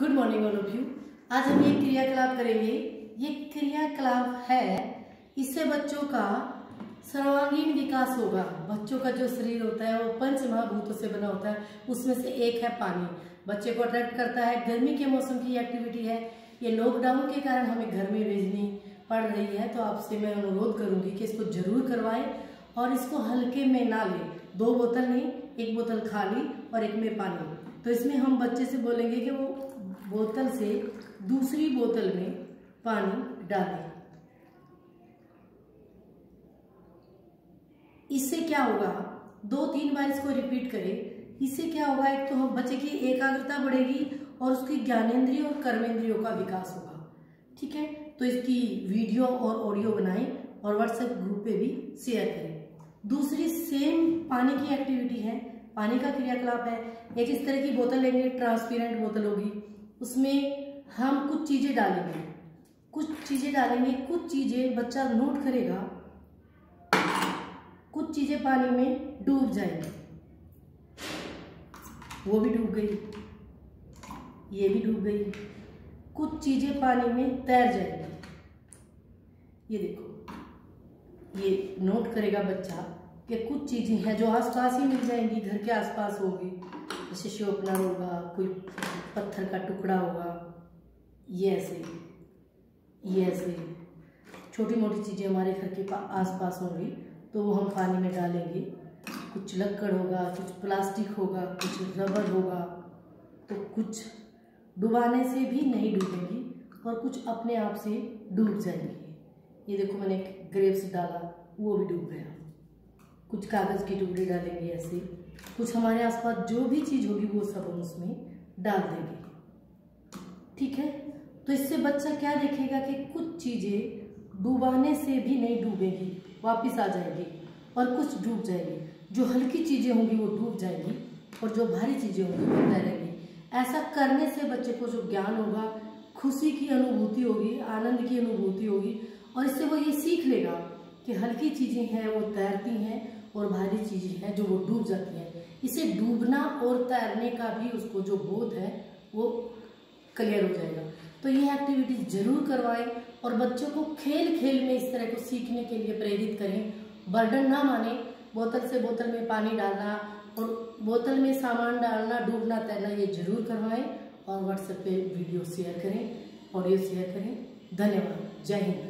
Good morning all of you आज हम ये क्रियाकलाप करेंगे। ये क्रियाकलाप है, इससे बच्चों का सर्वांगीण विकास होगा। बच्चों का जो शरीर होता है, वो पंच महाभूतों से बना होता है। उसमें से एक है पानी। बच्चे को अट्रैक्ट करता है। गर्मी के मौसम की एक्टिविटी है। ये लॉकडाउन के कारण हमें घर में भेजनी पड़ रही है तो आपसे मैं अनुरोध करूँगी कि इसको ज़रूर करवाएँ और इसको हल्के में ना लें। दो बोतल नहीं, एक बोतल खाली और एक में पानी। तो इसमें हम बच्चे से बोलेंगे कि वो बोतल से दूसरी बोतल में पानी डालें। इससे क्या होगा? दो तीन बार इसको रिपीट करें। इससे क्या होगा? एक तो हम बच्चे की एकाग्रता बढ़ेगी और उसकी ज्ञानेन्द्रिय और कर्मेंद्रियों का विकास होगा। ठीक है? तो इसकी वीडियो और ऑडियो बनाएँ और व्हाट्सएप ग्रुप पे भी शेयर करें। दूसरी सेम पानी की एक्टिविटी है। पानी का क्रियाकलाप है, या इस तरह की बोतल लेंगे ट्रांसपेरेंट बोतल होगी, उसमें हम कुछ चीज़ें डालेंगे। कुछ चीज़ें डालेंगे, कुछ चीज़ें बच्चा नोट करेगा, कुछ चीज़ें पानी में डूब जाएँगी। वो भी डूब गई, ये भी डूब गई, कुछ चीज़ें पानी में तैर जाएँगी। ये देखो, ये नोट करेगा बच्चा कि कुछ चीज़ें हैं जो आसपास ही मिल जाएँगी, घर के आसपास होगी। जैसे शोपनर होगा, कोई पत्थर का टुकड़ा होगा। ये ऐसे ये ऐसे। छोटी मोटी चीज़ें हमारे घर के आसपास होंगी तो वो हम पानी में डालेंगे। कुछ लक्कड़ होगा, कुछ प्लास्टिक होगा, कुछ रबर होगा तो कुछ डुबाने से भी नहीं डूबेंगी और कुछ अपने आप से डूब जाएँगी। ये देखो मैंने ग्रेप्स डाला, वो भी डूब गया। कुछ कागज़ की टुकड़ी डालेंगे ऐसे। कुछ हमारे आसपास जो भी चीज़ होगी, वो सब हम उसमें डाल देंगे। ठीक है? तो इससे बच्चा क्या देखेगा कि कुछ चीज़ें डूबाने से भी नहीं डूबेगी, वापस आ जाएगी और कुछ डूब जाएगी। जो हल्की चीज़ें होंगी, वो डूब जाएगी और जो भारी चीज़ें होंगी, वो तैरेंगी ऐसा करने से बच्चे को जो ज्ञान होगा, खुशी की अनुभूति होगी, आनंद की अनुभूति होगी और इससे वो ये सीख लेगा कि हल्की चीज़ें हैं, वो तैरती हैं और भारी चीज़ें हैं जो वो डूब जाती हैं। इसे डूबना और तैरने का भी उसको जो बोध है, वो क्लियर हो जाएगा। तो ये एक्टिविटीज़ ज़रूर करवाएँ और बच्चों को खेल खेल में इस तरह को सीखने के लिए प्रेरित करें। बर्डन ना माने, बोतल से बोतल में पानी डालना और बोतल में सामान डालना, डूबना, तैरना, ये ज़रूर करवाएँ और व्हाट्सएप पे वीडियो शेयर करें ऑडियो शेयर करें। धन्यवाद। जय हिंद।